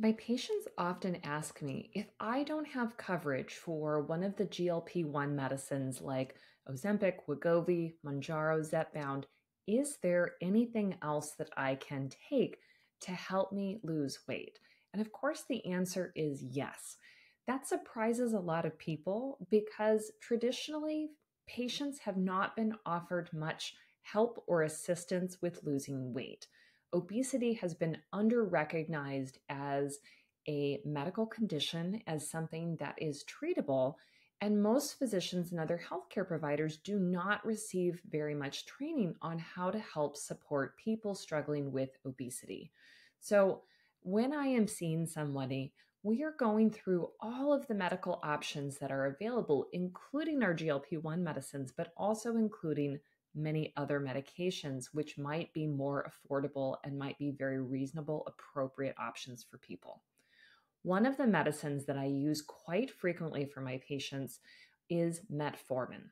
My patients often ask me if I don't have coverage for one of the GLP 1 medicines like Ozempic, Wegovy, Mounjaro, Zepbound, is there anything else that I can take to help me lose weight? And of course, the answer is yes. That surprises a lot of people because traditionally, patients have not been offered much help or assistance with losing weight obesity has been under recognized as a medical condition, as something that is treatable. And most physicians and other healthcare providers do not receive very much training on how to help support people struggling with obesity. So, when I am seeing somebody, we are going through all of the medical options that are available, including our GLP 1 medicines, but also including many other medications, which might be more affordable and might be very reasonable, appropriate options for people. One of the medicines that I use quite frequently for my patients is metformin.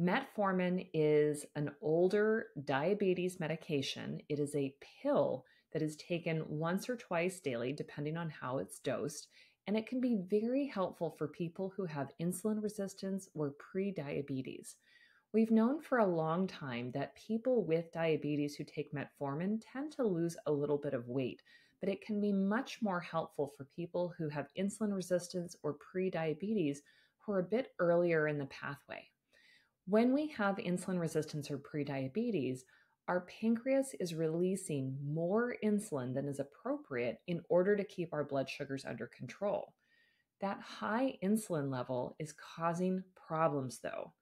Metformin is an older diabetes medication. It is a pill that is taken once or twice daily, depending on how it's dosed, and it can be very helpful for people who have insulin resistance or pre-diabetes. We've known for a long time that people with diabetes who take metformin tend to lose a little bit of weight, but it can be much more helpful for people who have insulin resistance or pre-diabetes who are a bit earlier in the pathway. When we have insulin resistance or pre-diabetes, our pancreas is releasing more insulin than is appropriate in order to keep our blood sugars under control. That high insulin level is causing problems though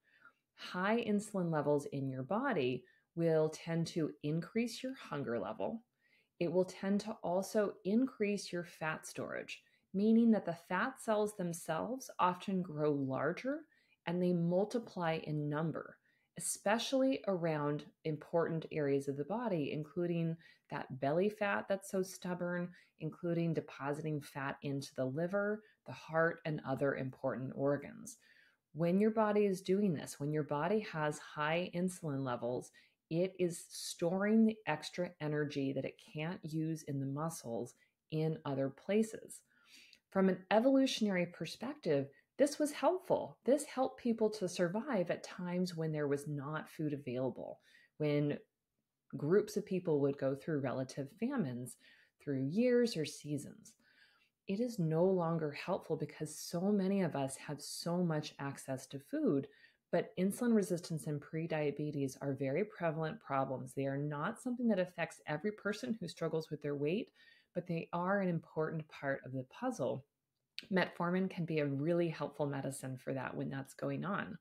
high insulin levels in your body will tend to increase your hunger level. It will tend to also increase your fat storage, meaning that the fat cells themselves often grow larger and they multiply in number, especially around important areas of the body, including that belly fat that's so stubborn, including depositing fat into the liver, the heart, and other important organs. When your body is doing this, when your body has high insulin levels, it is storing the extra energy that it can't use in the muscles in other places. From an evolutionary perspective, this was helpful. This helped people to survive at times when there was not food available, when groups of people would go through relative famines through years or seasons it is no longer helpful because so many of us have so much access to food. But insulin resistance and prediabetes are very prevalent problems. They are not something that affects every person who struggles with their weight, but they are an important part of the puzzle. Metformin can be a really helpful medicine for that when that's going on.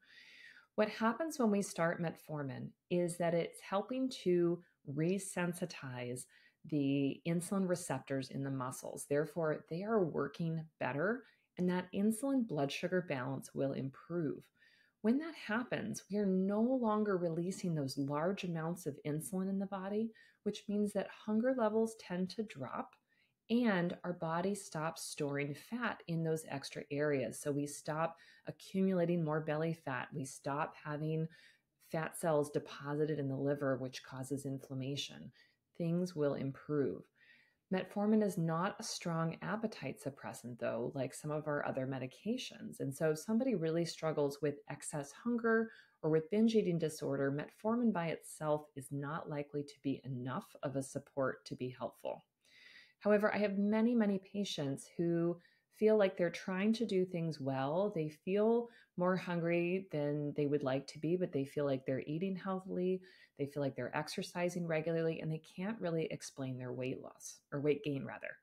What happens when we start metformin is that it's helping to resensitize the insulin receptors in the muscles. Therefore, they are working better, and that insulin blood sugar balance will improve. When that happens, we are no longer releasing those large amounts of insulin in the body, which means that hunger levels tend to drop and our body stops storing fat in those extra areas. So we stop accumulating more belly fat. We stop having fat cells deposited in the liver, which causes inflammation things will improve. Metformin is not a strong appetite suppressant, though, like some of our other medications. And so, if somebody really struggles with excess hunger or with binge eating disorder, metformin by itself is not likely to be enough of a support to be helpful. However, I have many, many patients who feel like they're trying to do things well. They feel more hungry than they would like to be, but they feel like they're eating healthily. They feel like they're exercising regularly, and they can't really explain their weight loss or weight gain, rather.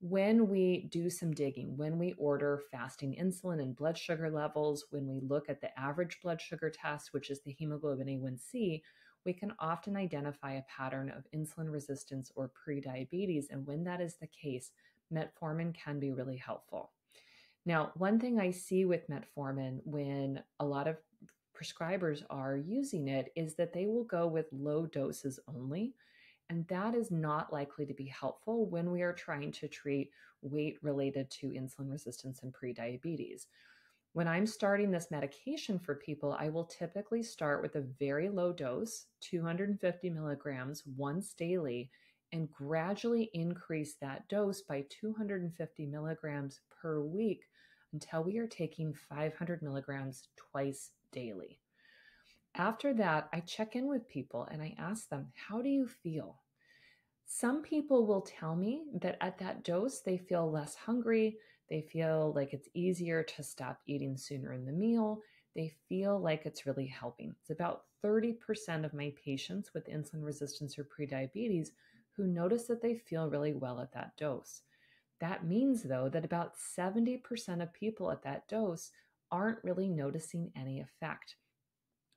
When we do some digging, when we order fasting insulin and blood sugar levels, when we look at the average blood sugar test, which is the hemoglobin A1C, we can often identify a pattern of insulin resistance or prediabetes. And when that is the case, metformin can be really helpful. Now, one thing I see with metformin when a lot of prescribers are using it is that they will go with low doses only. And that is not likely to be helpful when we are trying to treat weight related to insulin resistance and prediabetes. When I'm starting this medication for people, I will typically start with a very low dose, 250 milligrams once daily, and gradually increase that dose by 250 milligrams per week until we are taking 500 milligrams twice daily. After that, I check in with people and I ask them, How do you feel? Some people will tell me that at that dose, they feel less hungry. They feel like it's easier to stop eating sooner in the meal. They feel like it's really helping. It's about 30% of my patients with insulin resistance or prediabetes who notice that they feel really well at that dose. That means, though, that about 70% of people at that dose aren't really noticing any effect.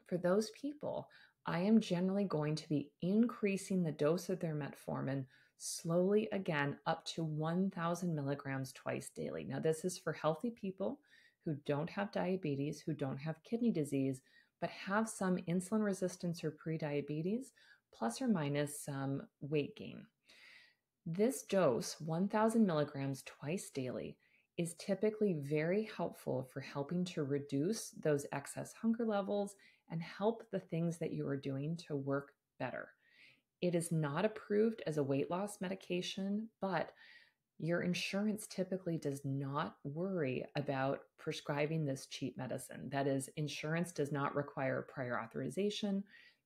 For those people, I am generally going to be increasing the dose of their metformin slowly again up to 1000 milligrams twice daily. Now, this is for healthy people who don't have diabetes, who don't have kidney disease, but have some insulin resistance or prediabetes, plus or minus some weight gain. This dose, 1000 milligrams twice daily, is typically very helpful for helping to reduce those excess hunger levels and help the things that you are doing to work better. It is not approved as a weight loss medication, but your insurance typically does not worry about prescribing this cheap medicine. That is, insurance does not require prior authorization.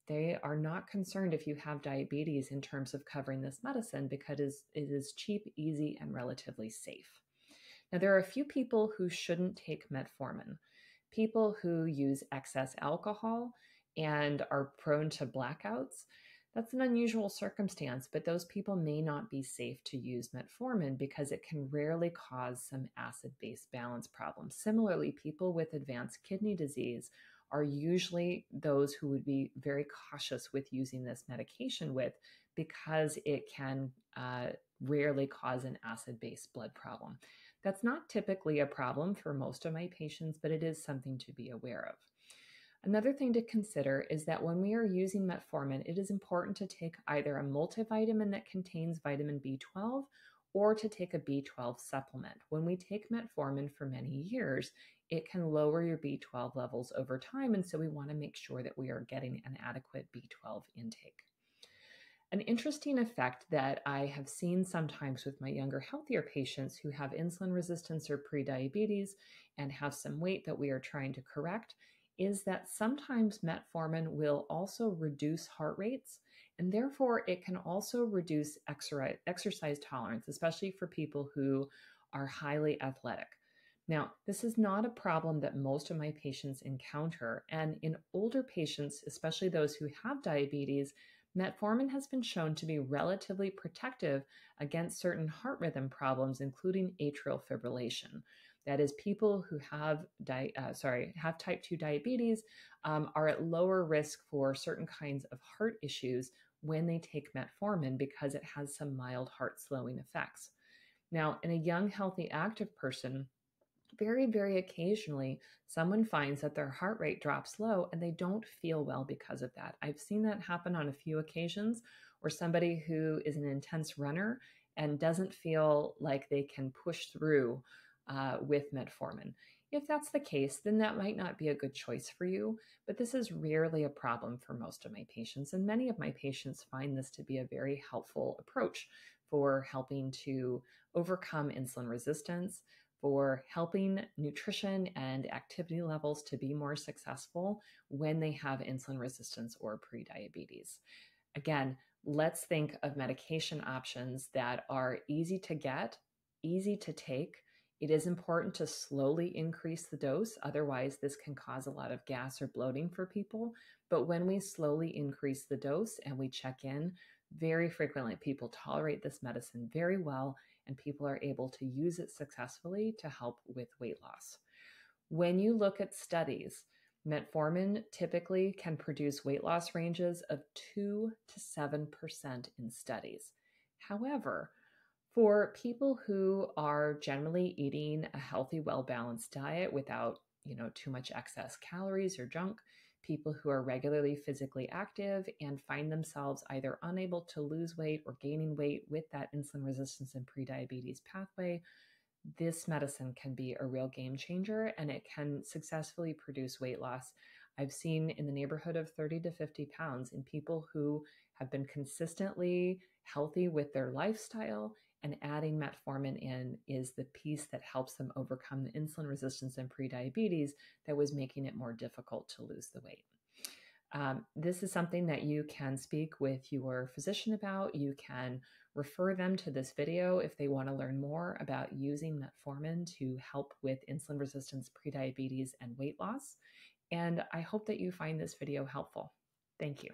They are not concerned if you have diabetes in terms of covering this medicine because it is cheap, easy, and relatively safe. Now, there are a few people who shouldn't take metformin people who use excess alcohol and are prone to blackouts. That's an unusual circumstance, but those people may not be safe to use metformin because it can rarely cause some acid base balance problems. Similarly, people with advanced kidney disease are usually those who would be very cautious with using this medication with because it can uh, rarely cause an acid base blood problem. That's not typically a problem for most of my patients, but it is something to be aware of. Another thing to consider is that when we are using metformin, it is important to take either a multivitamin that contains vitamin B12 or to take a B12 supplement. When we take metformin for many years, it can lower your B12 levels over time. And so we want to make sure that we are getting an adequate B12 intake. An interesting effect that I have seen sometimes with my younger, healthier patients who have insulin resistance or prediabetes and have some weight that we are trying to correct is that sometimes metformin will also reduce heart rates, and therefore it can also reduce exercise tolerance, especially for people who are highly athletic. Now, this is not a problem that most of my patients encounter. And in older patients, especially those who have diabetes, metformin has been shown to be relatively protective against certain heart rhythm problems, including atrial fibrillation. That is, people who have di- uh, sorry have type two diabetes um, are at lower risk for certain kinds of heart issues when they take metformin because it has some mild heart slowing effects. Now, in a young, healthy, active person, very, very occasionally, someone finds that their heart rate drops low and they don't feel well because of that. I've seen that happen on a few occasions where somebody who is an intense runner and doesn't feel like they can push through uh, with metformin. If that's the case, then that might not be a good choice for you, but this is rarely a problem for most of my patients. And many of my patients find this to be a very helpful approach for helping to overcome insulin resistance, for helping nutrition and activity levels to be more successful when they have insulin resistance or prediabetes. Again, let's think of medication options that are easy to get, easy to take. It is important to slowly increase the dose, otherwise, this can cause a lot of gas or bloating for people. But when we slowly increase the dose and we check in, very frequently people tolerate this medicine very well and people are able to use it successfully to help with weight loss. When you look at studies, metformin typically can produce weight loss ranges of 2 to 7% in studies. However, for people who are generally eating a healthy, well balanced diet without you know too much excess calories or junk people who are regularly physically active and find themselves either unable to lose weight or gaining weight with that insulin resistance and prediabetes pathway, this medicine can be a real game changer and it can successfully produce weight loss. I've seen in the neighborhood of 30 to 50 pounds in people who have been consistently healthy with their lifestyle and adding metformin in is the piece that helps them overcome the insulin resistance and prediabetes that was making it more difficult to lose the weight. Um, this is something that you can speak with your physician about. You can refer them to this video if they want to learn more about using metformin to help with insulin resistance, prediabetes, and weight loss. And I hope that you find this video helpful. Thank you.